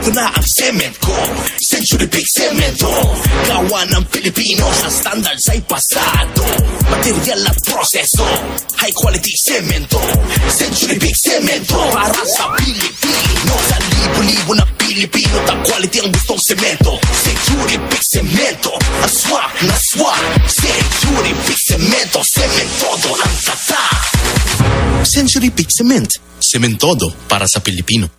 Ito na ang cement ko. Century Big Cemento oh. Gawa ng Pilipino sa standards ay pasado. Material at proseso High quality cemento oh. Century Big Cemento oh. Para sa Pilipino Sa libo-libo na Pilipino Ta quality ang gustong semento Century Big Cemento Ang swak na swak. Century Big Cemento Cementodo ang tatak Century Big Cement. Cementodo para sa Pilipino.